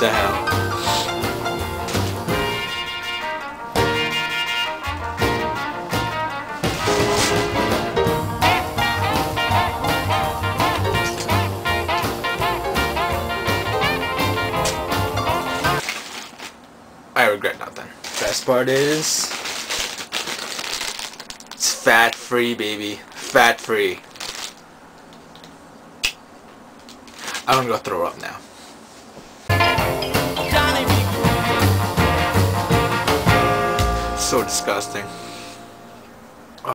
down. I regret nothing. Best part is, it's fat free, baby. Fat free. I'm gonna go throw up now. so disgusting.